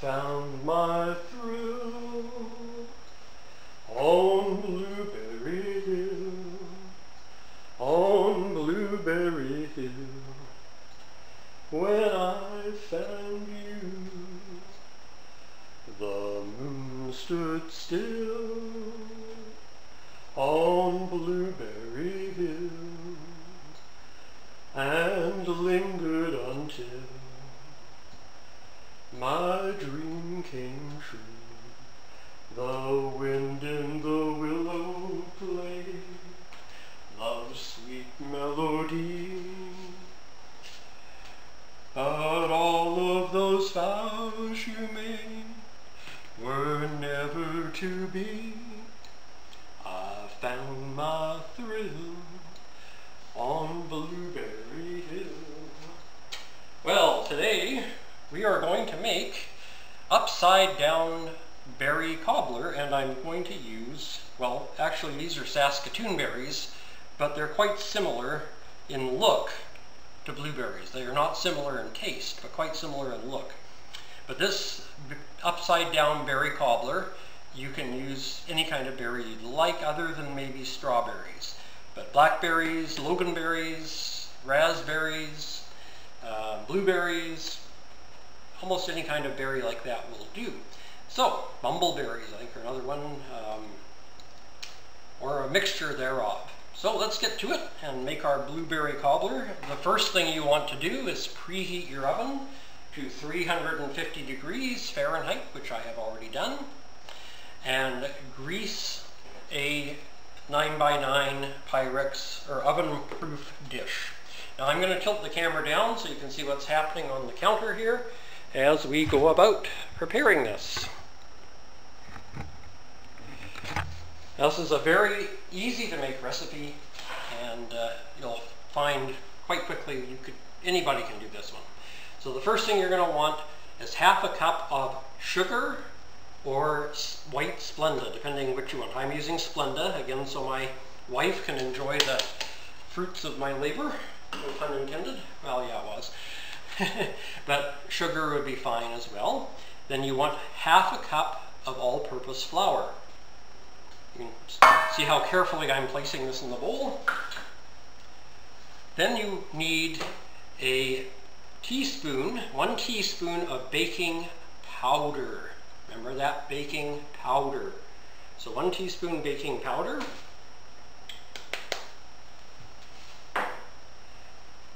found my thrill on Blueberry Hill, on Blueberry Hill, when I found you, the moon stood still. To be. I found my thrill on Blueberry Hill. Well, today we are going to make upside down berry cobbler and I'm going to use, well actually these are Saskatoon berries, but they're quite similar in look to blueberries. They are not similar in taste, but quite similar in look. But this upside down berry cobbler, you can use any kind of berry you'd like other than maybe strawberries. But blackberries, loganberries, raspberries, uh, blueberries, almost any kind of berry like that will do. So, bumbleberries, I think, are another one, um, or a mixture thereof. So let's get to it and make our blueberry cobbler. The first thing you want to do is preheat your oven to 350 degrees Fahrenheit, which I have already done, and grease a 9x9 Pyrex or oven-proof dish. Now I'm going to tilt the camera down so you can see what's happening on the counter here as we go about preparing this. this is a very easy to make recipe and uh, you'll find quite quickly you could anybody can do this one. So the first thing you're going to want is half a cup of sugar or white Splenda, depending which you want. I'm using Splenda, again, so my wife can enjoy the fruits of my labor, no pun intended. Well, yeah, it was. but sugar would be fine as well. Then you want half a cup of all-purpose flour. You can see how carefully I'm placing this in the bowl. Then you need a teaspoon, one teaspoon of baking powder. Remember that baking powder. So one teaspoon baking powder.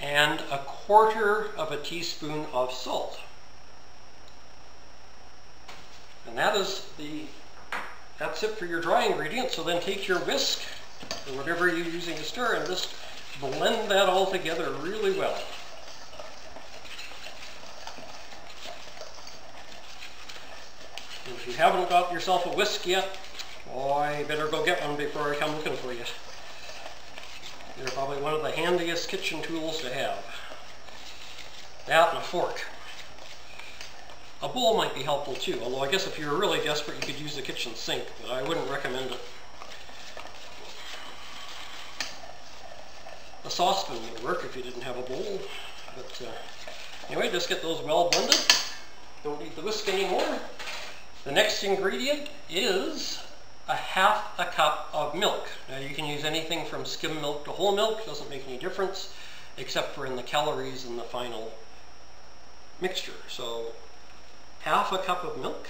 And a quarter of a teaspoon of salt. And that is the that's it for your dry ingredients. So then take your whisk or whatever you're using to stir and just blend that all together really well. And if you haven't got yourself a whisk yet, boy, better go get one before I come looking for you. They're probably one of the handiest kitchen tools to have. That and a fork. A bowl might be helpful too, although I guess if you were really desperate you could use the kitchen sink, but I wouldn't recommend it. A saucepan would work if you didn't have a bowl, but uh, anyway, just get those well blended. Don't need the whisk anymore. The next ingredient is a half a cup of milk. Now you can use anything from skim milk to whole milk, doesn't make any difference, except for in the calories in the final mixture. So half a cup of milk.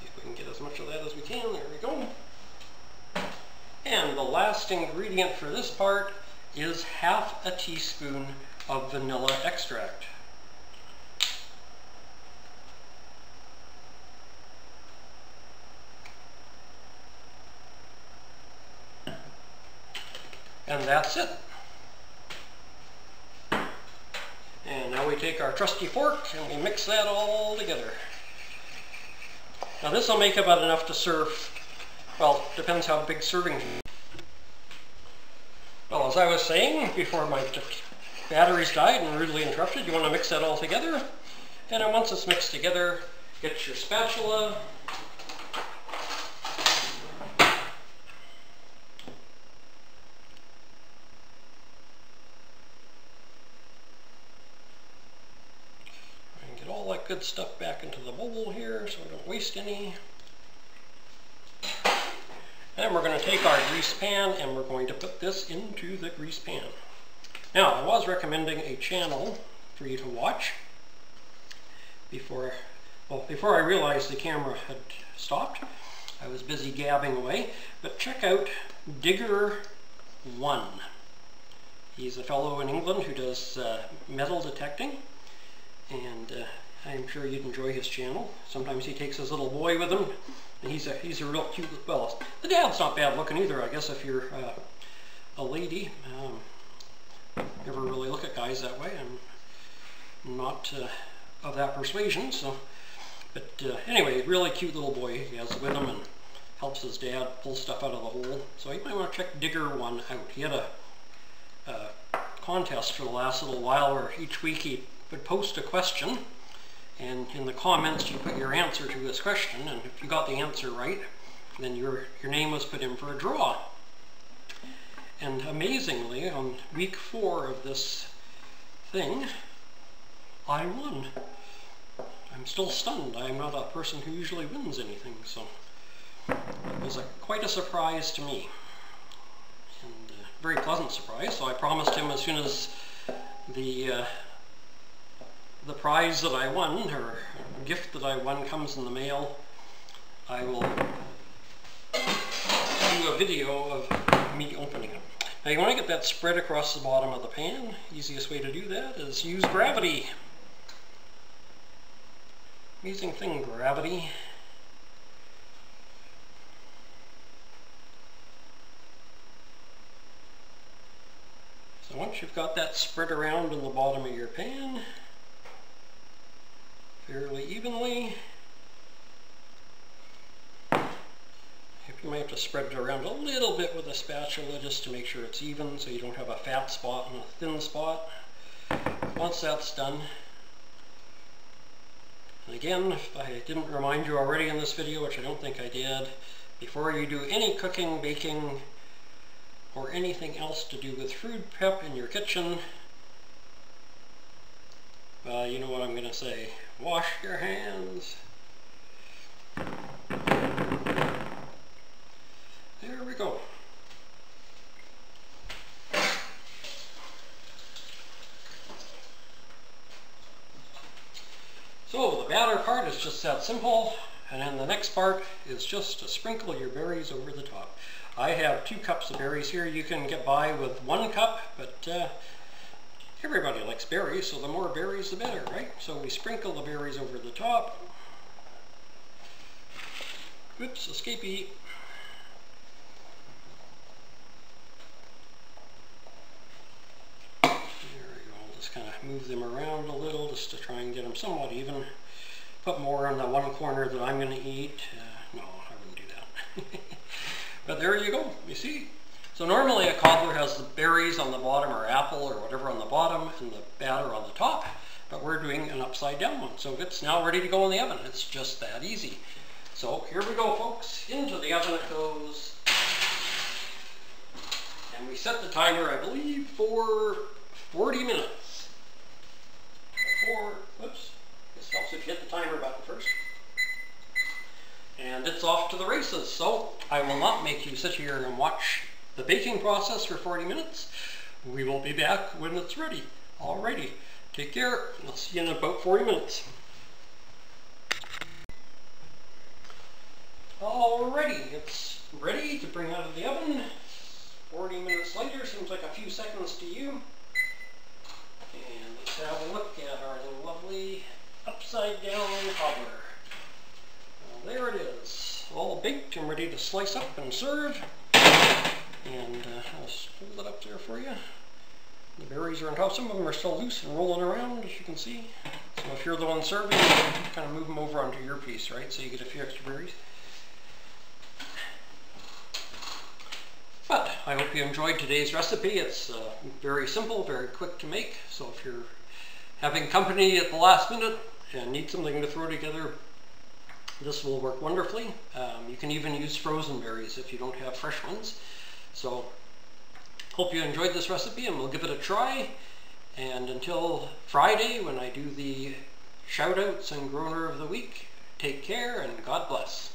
See if we can get as much of that as we can. There we go. And the last ingredient for this part is half a teaspoon of vanilla extract. That's it. And now we take our trusty fork and we mix that all together. Now this will make about enough to serve, well, depends how big serving. Well, as I was saying before my batteries died and rudely interrupted, you want to mix that all together. And then once it's mixed together, get your spatula good stuff back into the bowl here so we don't waste any. And we're going to take our grease pan and we're going to put this into the grease pan. Now, I was recommending a channel for you to watch before Well, before I realized the camera had stopped, I was busy gabbing away, but check out Digger One. He's a fellow in England who does uh, metal detecting, and uh, I'm sure you'd enjoy his channel. Sometimes he takes his little boy with him, and he's a he's a real cute. little Well, the dad's not bad looking either. I guess if you're uh, a lady, um, never really look at guys that way. I'm not uh, of that persuasion, so. But uh, anyway, really cute little boy he has with him and helps his dad pull stuff out of the hole. So you might want to check Digger one out. He had a, a contest for the last little while where each week he would post a question and in the comments you put your answer to this question and if you got the answer right then your your name was put in for a draw. And amazingly on week four of this thing I won. I'm still stunned. I'm not a person who usually wins anything so it was a, quite a surprise to me. And a very pleasant surprise so I promised him as soon as the uh, the prize that I won, or gift that I won comes in the mail, I will do a video of me opening it. Now you want to get that spread across the bottom of the pan. Easiest way to do that is use gravity. Amazing thing, gravity. So once you've got that spread around in the bottom of your pan, fairly evenly. You might have to spread it around a little bit with a spatula just to make sure it's even so you don't have a fat spot and a thin spot. Once that's done, and again, if I didn't remind you already in this video, which I don't think I did, before you do any cooking, baking, or anything else to do with food prep in your kitchen, well, you know what I'm going to say. Wash your hands. There we go. So the batter part is just that simple, and then the next part is just to sprinkle your berries over the top. I have two cups of berries here. You can get by with one cup, but uh, Everybody likes berries, so the more berries the better, right? So we sprinkle the berries over the top. Oops, escapee. There we go. Just kind of move them around a little just to try and get them somewhat even. Put more on the one corner that I'm going to eat. Uh, no, I wouldn't do that. but there you go. You see, so normally a cobbler has the berries on the bottom or apple or whatever on the bottom and the batter on the top, but we're doing an upside down one. So it's now ready to go in the oven. It's just that easy. So here we go folks, into the oven it goes. And we set the timer, I believe, for 40 minutes. Four, whoops, this helps if you hit the timer button first. And it's off to the races. So I will not make you sit here and watch the baking process for 40 minutes. We will be back when it's ready. Alrighty, take care. I'll see you in about 40 minutes. Alrighty, it's ready to bring out of the oven. 40 minutes later, seems like a few seconds to you. And let's have a look at our lovely upside down cobbler. Well, there it is, all baked and ready to slice up and serve. And uh, I'll hold it up there for you. The berries are on top. Some of them are still loose and rolling around, as you can see. So if you're the one serving, you kind of move them over onto your piece, right? So you get a few extra berries. But I hope you enjoyed today's recipe. It's uh, very simple, very quick to make. So if you're having company at the last minute and need something to throw together, this will work wonderfully. Um, you can even use frozen berries if you don't have fresh ones. So hope you enjoyed this recipe and we'll give it a try. And until Friday when I do the shoutouts and groaner of the week, take care and God bless.